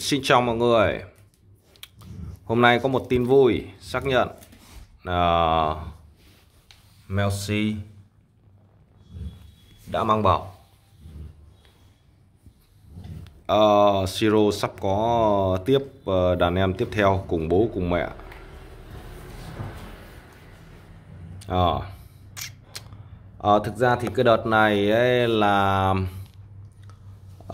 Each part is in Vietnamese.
xin chào mọi người. Hôm nay có một tin vui xác nhận. À, uh, Melsi đã mang bầu uh, à, Siro sắp có tiếp uh, đàn em tiếp theo cùng bố cùng mẹ. Uh, uh, Thực ra thì cái đợt này ấy là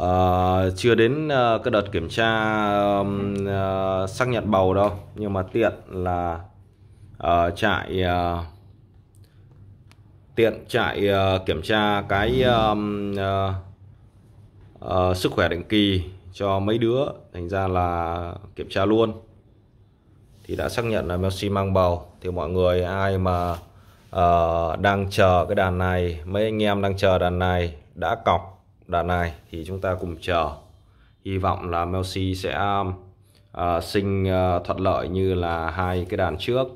Uh, chưa đến uh, cái đợt kiểm tra uh, xác nhận bầu đâu. Nhưng mà tiện là uh, uh, tiện trại uh, kiểm tra cái um, uh, uh, sức khỏe định kỳ cho mấy đứa. Thành ra là kiểm tra luôn. Thì đã xác nhận là Messi mang bầu. Thì mọi người ai mà uh, đang chờ cái đàn này mấy anh em đang chờ đàn này đã cọc đàn này thì chúng ta cùng chờ. Hy vọng là Messi sẽ uh, sinh uh, thuận lợi như là hai cái đàn trước.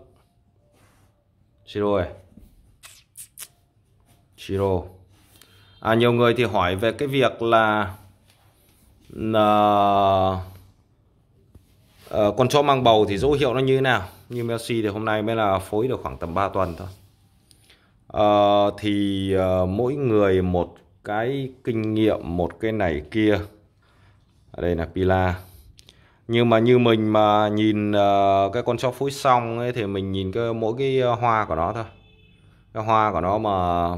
Siro ơi. Siro à, nhiều người thì hỏi về cái việc là uh, uh, con chó mang bầu thì dấu hiệu nó như thế nào? Như Messi thì hôm nay mới là phối được khoảng tầm 3 tuần thôi. Uh, thì uh, mỗi người một cái kinh nghiệm một cái này kia. Ở đây là pila. Nhưng mà như mình mà nhìn ờ, cái con chó phối xong ấy thì mình nhìn cái mỗi cái ờ, hoa của nó thôi. Cái hoa của nó mà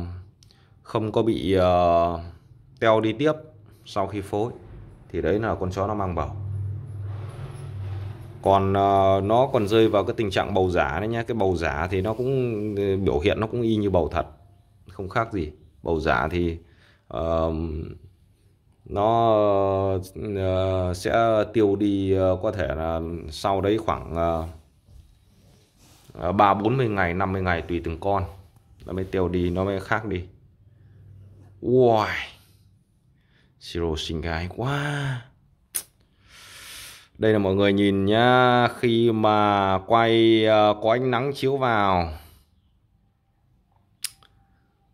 không có bị uh, teo đi tiếp sau khi phối thì đấy là con chó nó mang bầu. Còn uh, nó còn rơi vào cái tình trạng bầu giả đấy nhá. cái bầu giả thì nó cũng biểu hiện nó cũng y như bầu thật không khác gì. Bầu giả thì uh, nó uh, sẽ tiêu đi uh, có thể là sau đấy khoảng ờ, ba bốn mươi ngày 50 ngày tùy từng con. Nó mới tiêu đi nó mới khác đi. Wow siro xinh gái quá. Đây là mọi người nhìn nhá khi mà quay uh, có ánh nắng chiếu vào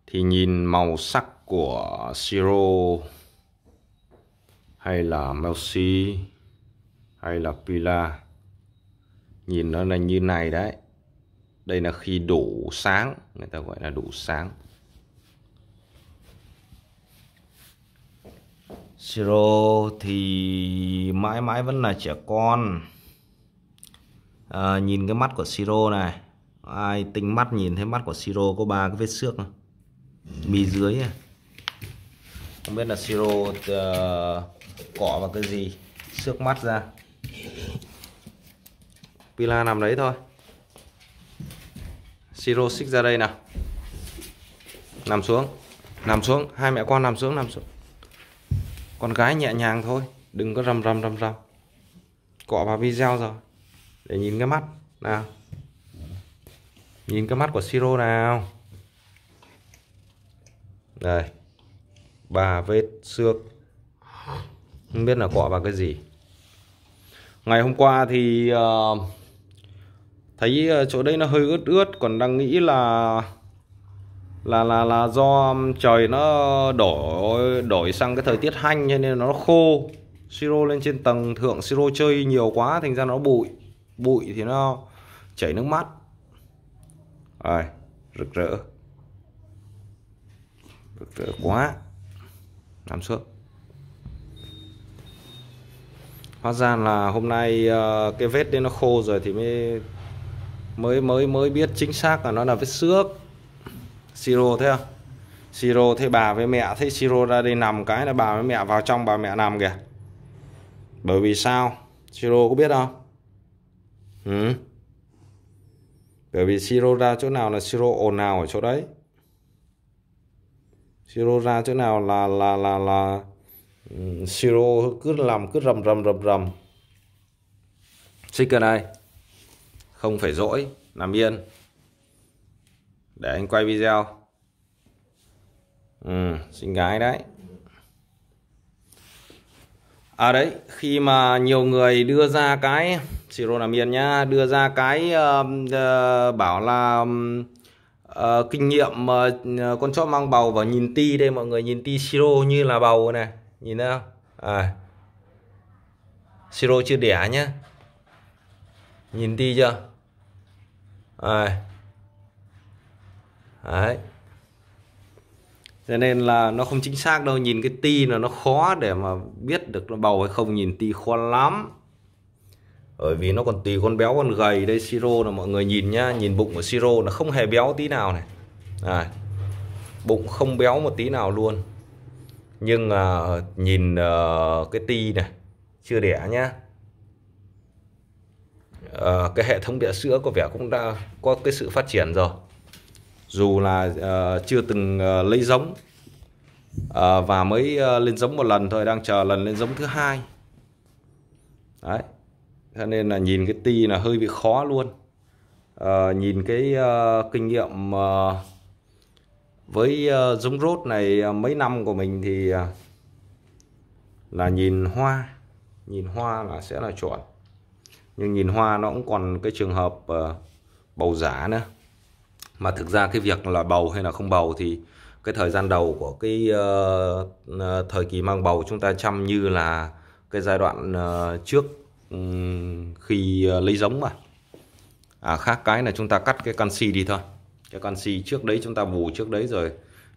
thì nhìn màu sắc của Siro hay là Melsi hay là Pila. Nhìn nó là như này đấy. Đây là khi đủ sáng người ta gọi là đủ sáng. Siro thì mãi mãi vẫn là trẻ con. À, nhìn cái mắt của Siro này ai tinh mắt nhìn thấy mắt của Siro có ba cái vết xước mi dưới này không biết là siro uh, cọ vào cái gì xước mắt ra. Pila nằm đấy thôi. Siro xích ra đây nào. Nằm xuống nằm xuống. Hai mẹ con nằm xuống nằm xuống. Con gái nhẹ nhàng thôi đừng có rầm rầm rầm rầm. Cọ vào video rồi để nhìn cái mắt nào. Nhìn cái mắt của siro nào. Đây ba vết xước. Không biết là cọ vào cái gì. Ngày hôm qua thì uh, thấy ờ, chỗ đây nó hơi ướt ướt còn đang nghĩ là là là là do trời nó đổi đổi sang cái thời tiết hanh cho nên nó khô. Siro lên trên tầng thượng siro chơi nhiều quá thành ra nó bụi. Bụi thì nó chảy nước mắt. Rồi rực rỡ. Rực rỡ quá làm suốt hóa ra là hôm nay ờ, cái vết đấy nó khô rồi thì mới mới mới mới biết chính xác là nó là vết xước. Siro thế không siro thấy bà với mẹ, thấy siro ra đây nằm cái là bà với mẹ vào trong, bà mẹ nằm kìa. Bởi vì sao? Siro có biết không? Ừ? bởi vì siro ra chỗ nào là siro ồn nào ở chỗ đấy siro ra chỗ nào là là là là ừ, siro cứ làm cứ rầm rầm rầm rầm. Xích này không phải dỗi nằm yên. Để anh quay video. Ừ, xinh gái đấy. À đấy khi mà nhiều người đưa ra cái siro nằm yên nhá đưa ra cái uh, uh, bảo là um, uh, kinh nghiệm uh, con chó mang bầu và nhìn ti đây mọi người nhìn ti siro như là bầu này. Nhìn thấy không? À. siro chưa đẻ nhá. Nhìn ti chưa? À. đấy. Cho nên là nó không chính xác đâu nhìn cái ti là nó khó để mà biết được nó bầu hay không nhìn ti khó lắm bởi vì nó còn tùy con béo con gầy đây siro là mọi người nhìn nhá nhìn bụng của siro nó không hề béo tí nào này. À, bụng không béo một tí nào luôn. Nhưng à, nhìn à, cái ti này chưa đẻ nhá. À, cái hệ thống đĩa sữa có vẻ cũng đã có cái sự phát triển rồi. Dù là à, chưa từng à, lấy giống. À, và mới à, lên giống một lần thôi đang chờ lần lên giống thứ hai. Đấy cho nên là nhìn cái ti là hơi bị khó luôn. À, nhìn cái uh, kinh nghiệm uh, với uh, giống rốt này uh, mấy năm của mình thì uh, là nhìn hoa. Nhìn hoa là sẽ là chuẩn. Nhưng nhìn hoa nó cũng còn cái trường hợp uh, bầu giả nữa. Mà thực ra cái việc là bầu hay là không bầu thì cái thời gian đầu của cái uh, thời kỳ mang bầu chúng ta chăm như là cái giai đoạn uh, trước khi ờ, lấy giống mà. À, khác cái là chúng ta cắt cái canxi đi thôi. Cái canxi trước đấy chúng ta bù trước đấy rồi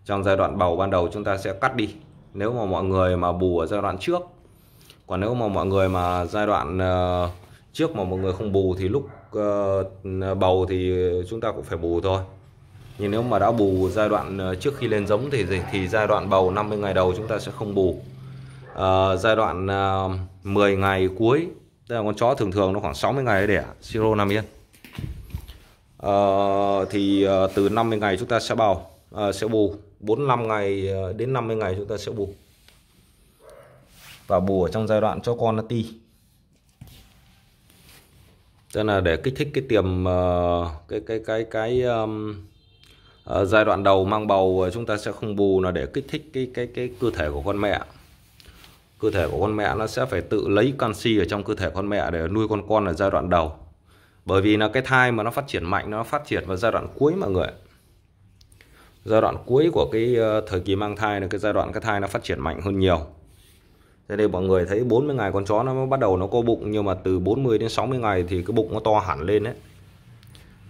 trong giai đoạn bầu ban đầu chúng ta sẽ cắt đi. Nếu mà mọi người mà bù ở giai đoạn trước còn nếu mà mọi người mà giai đoạn ờ, trước mà mọi người không bù thì lúc ờ, bầu thì chúng ta cũng phải bù thôi. Nhưng nếu mà đã bù giai đoạn trước khi lên giống thì thì giai đoạn bầu 50 ngày đầu chúng ta sẽ không bù. À, giai đoạn 10 ngày cuối đây là con chó thường thường nó khoảng 60 ngày đẻ siro Nam Yên. À, thì à, từ 50 ngày chúng ta sẽ bầu à, ờ, sẽ bù. 45 ngày đến 50 ngày chúng ta sẽ bù. Và bù ở trong giai đoạn cho con nó ti. Tức là để kích thích cái tiềm cái cái cái cái um, giai đoạn đầu mang bầu chúng ta sẽ không bù là để kích thích cái cái cái cơ thể của con mẹ cơ thể của con mẹ nó sẽ phải tự lấy canxi ở trong cơ thể con mẹ để nuôi con con ở giai đoạn đầu bởi vì là cái thai mà nó phát triển mạnh nó phát triển vào giai đoạn cuối mọi người giai đoạn cuối của cái ờ, thời kỳ mang thai là cái giai đoạn cái thai nó phát triển mạnh hơn nhiều Thế đây mọi người thấy 40 ngày con chó nó mới bắt đầu nó có bụng nhưng mà từ 40 đến 60 ngày thì cái bụng nó to hẳn lên đấy.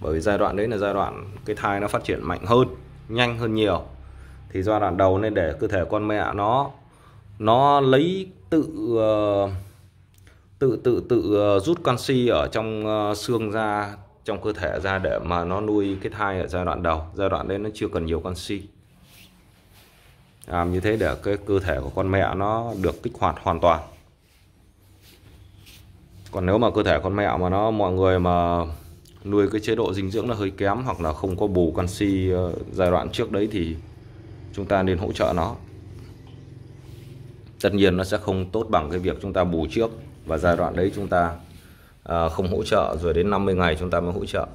Bởi vì giai đoạn đấy là giai đoạn cái thai nó phát triển mạnh hơn, nhanh hơn nhiều. Thì giai đoạn đầu nên để cơ thể con mẹ nó nó lấy tự ờ, tự tự tự ờ, rút canxi ở trong ờ, xương ra, trong cơ thể ra để mà nó nuôi cái thai ở giai đoạn đầu. Giai đoạn đấy nó chưa cần nhiều canxi. Làm như thế để cái cơ thể của con mẹ nó được kích hoạt hoàn toàn. Còn nếu mà cơ thể con mẹ mà nó, mọi người mà nuôi cái chế độ dinh dưỡng nó hơi kém hoặc là không có bù canxi giai đoạn trước đấy thì chúng ta nên hỗ trợ nó tất nhiên nó sẽ không tốt bằng cái việc chúng ta bù trước. Và giai đoạn đấy chúng ta à, không hỗ trợ rồi đến 50 ngày chúng ta mới hỗ trợ.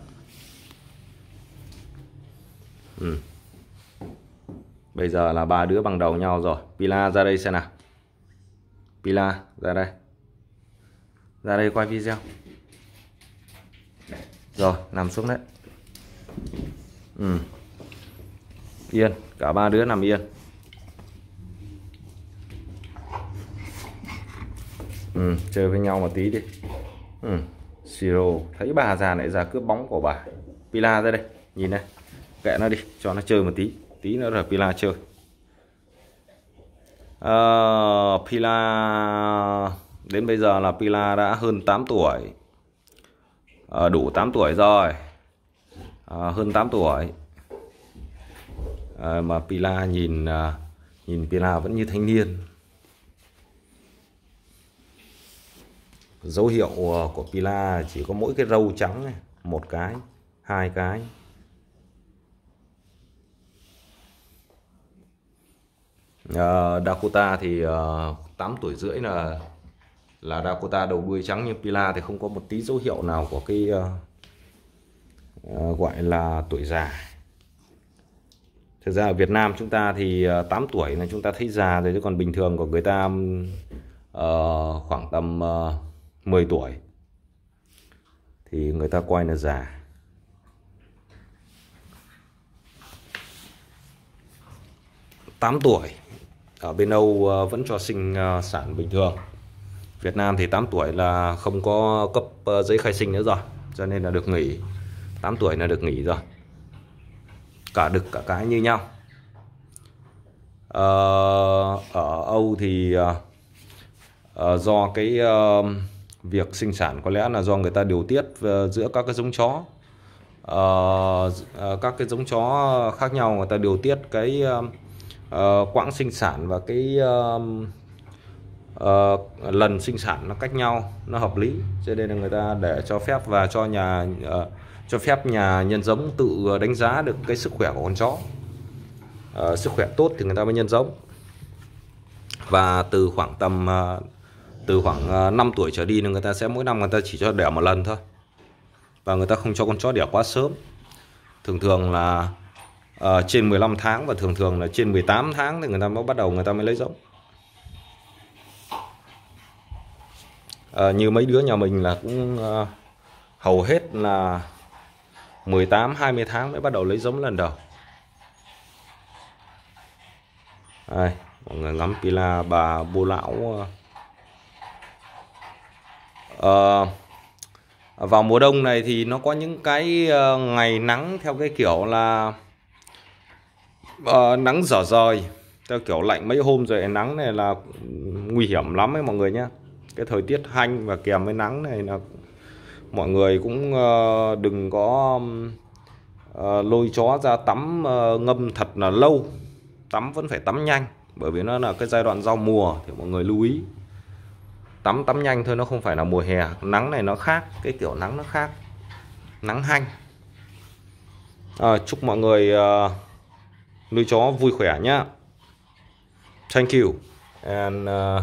Ừ. Bây giờ là ba đứa bằng đầu nhau rồi. Pila ra đây xem nào. Pila ra đây. Ra đây quay video. Rồi nằm xuống đấy. Ừ. Yên Cả ba đứa nằm yên. Ừ, Chơi với nhau một tí đi. Ừ. Siro Thấy bà già lại ra cướp bóng của bà. Pila ra đây Nhìn này Kệ nó đi cho nó chơi một tí tí nữa rồi Pila chơi. Uh, Pila đến bây giờ là Pila đã hơn 8 tuổi. Uh, đủ 8 tuổi rồi. Uh, hơn 8 tuổi. Uh, mà Pila nhìn uh, nhìn Pila vẫn như thanh niên. Dấu hiệu ờ, của Pila chỉ có mỗi cái râu trắng này một cái hai cái. À, Dakota thì ờ, uh, 8 tuổi rưỡi là là Dakota đầu đuôi trắng như Pila thì không có một tí dấu hiệu nào của cái uh, uh, gọi là tuổi già. Thực ra ở Việt Nam chúng ta thì uh, 8 tuổi là chúng ta thấy già rồi chứ còn bình thường của người ta uh, khoảng tầm uh, 10 tuổi, thì người ta coi là già. Tám tuổi, ở bên Âu ờ, vẫn cho sinh ờ, sản bình thường. Việt Nam thì 8 tuổi là không có cấp ờ, giấy khai sinh nữa rồi, cho nên là được nghỉ. 8 tuổi là được nghỉ rồi. Cả đực, cả cái như nhau. Ở Âu thì do cái việc sinh sản có lẽ là do người ta điều tiết ờ, giữa các cái giống chó. Uh, các cái giống chó khác nhau người ta điều tiết cái uh, quãng sinh sản và cái uh, uh, lần sinh sản nó cách nhau nó hợp lý. Cho nên là người ta để cho phép và cho nhà uh, cho phép nhà nhân giống tự đánh giá được cái sức khỏe của con chó. Uh, sức khỏe tốt thì người ta mới nhân giống. Và từ khoảng tầm uh, từ khoảng ờ, 5 tuổi trở đi là người ta sẽ mỗi năm người ta chỉ cho đẻ một lần thôi. Và người ta không cho con chó đẻ quá sớm. Thường thường là uh, trên 15 tháng và thường thường là trên 18 tháng thì người ta mới bắt đầu người ta mới lấy giống. Uh, như mấy đứa nhà mình là cũng uh, hầu hết là 18 20 tháng mới bắt đầu lấy giống lần đầu. Đây mọi người ngắm pila bà bô lão uh, vào mùa đông này thì nó có những cái uh, ngày nắng theo cái kiểu là uh, nắng dở rời theo kiểu lạnh mấy hôm rồi nắng này là nguy hiểm lắm ấy mọi người nhé cái thời tiết hanh và kèm với nắng này là mọi người cũng uh, đừng có uh, lôi chó ra tắm uh, ngâm thật là lâu. Tắm vẫn phải tắm nhanh bởi vì nó là cái giai đoạn giao mùa thì mọi người lưu ý tắm tắm nhanh thôi nó không phải là mùa hè. Nắng này nó khác cái kiểu nắng nó khác. Nắng hanh. À, chúc mọi người uh, nuôi chó vui khỏe nhá. Thank you. And uh,